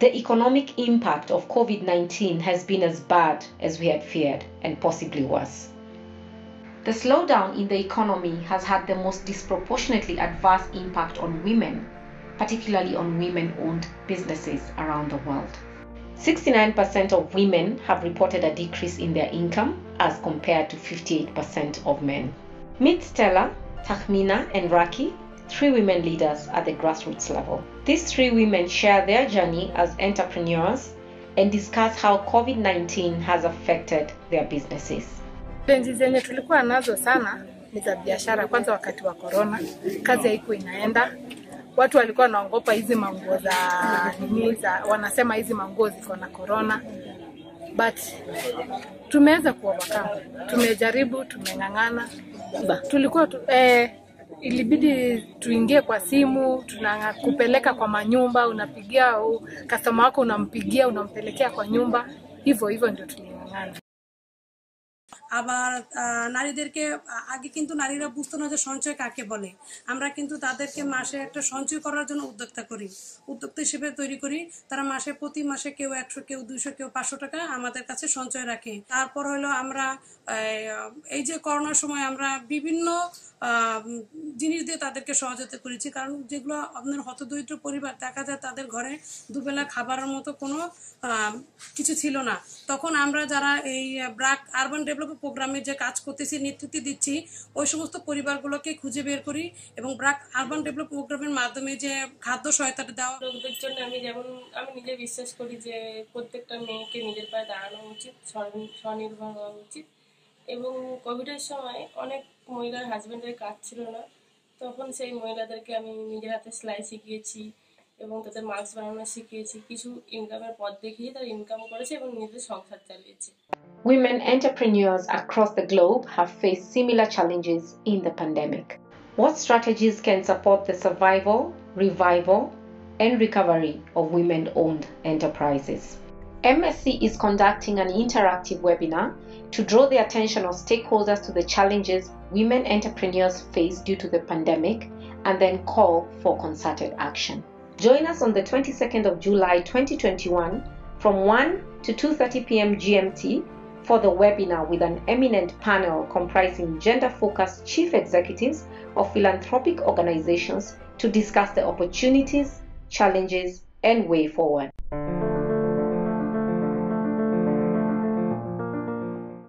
the economic impact of COVID 19 has been as bad as we had feared and possibly worse. The slowdown in the economy has had the most disproportionately adverse impact on women, particularly on women owned businesses around the world. 69% of women have reported a decrease in their income as compared to 58% of men. Meet Stella, Tahmina, and Rakhi, three women leaders at the grassroots level. These three women share their journey as entrepreneurs and discuss how COVID 19 has affected their businesses. Challenges zenye tulikuwa nazo sana ni za biashara. Kwanza wakati wa corona, kazi haikuwa inaenda, watu walikuwa wanaogopa hizi manguo za nini, za wanasema hizi manguo ziko na corona, but tumeweza kuovercome, tumejaribu, tumeng'ang'ana. Tulikuwa tu, eh, ilibidi tuingie kwa simu, tuna kupeleka kwa manyumba, unapigia customer wako, unampigia, unampelekea kwa nyumba, hivyo hivyo ndio tuling'ang'ana. আবার নারীদেরকে আগে কিন্তু নারীরা বুঝতো না যে সঞ্চয় কাকে বলে। আমরা কিন্তু তাদেরকে মাসে একটা সঞ্চয় করার জন্য উদ্যোক্তা করি। উদ্যোক্তা হিসেবে তৈরি করি। তারা মাসে প্রতি মাসে কেউ একশো কেউ দুইশো কেউ পাঁচশো টাকা আমাদের কাছে সঞ্চয় রাখে। তারপর হলো আমরা এই যে করোনার সময় আমরা বিভিন্ন জিনিস দিয়ে তাদেরকে সহযোগিতা করেছি, কারণ যেগুলো আপনার হতদরিদ্র পরিবার, দেখা যায় তাদের ঘরে দুবেলা খাবারের মতো কোনো কিছু ছিল না। তখন আমরা যারা এই ব্রাক আরবান ডেভেলপমেন্ট প্রোগ্রামে যে কাজ করতেছি, নেতৃত্ব দিচ্ছি, ওই সমস্ত পরিবারগুলোকে খুঁজে বের করি এবং ব্রাক আরবান ডেভেলপমেন্ট প্রোগ্রামের মাধ্যমে যে খাদ্য সহায়তাটা দেওয়া লোকদের জন্য আমি যেমন, আমি নিজে বিশ্বাস করি যে প্রত্যেকটা মেয়েকে নিজের পায়ে দাঁড়ানো উচিত, স্বনির্ভর হওয়া উচিত। এবং কোভিডের সময় অনেক মহিলার হাজব্যান্ডের কাজ ছিল না তখন সেই মহিলাদেরকে আমি নিজের হাতে সেলাই শিখিয়েছি এবং তাদের মাস্ক বানানো শিখিয়েছি কিছু ইনকামের পথ দেখিয়ে তারা ইনকাম করেছে এবং নিজেদের সংসার চালিয়েছে Women entrepreneurs across the globe have faced similar challenges in the pandemic. What strategies can support the survival, revival, and recovery of women owned enterprises? MSC is conducting an interactive webinar to draw the attention of stakeholders to the challenges women entrepreneurs face due to the pandemic and then call for concerted action. Join us on the 22nd of July 2021 from 1 to 2:30 p.m. GMT for the webinar with an eminent panel comprising gender-focused chief executives of philanthropic organizations to discuss the opportunities, challenges, and way forward.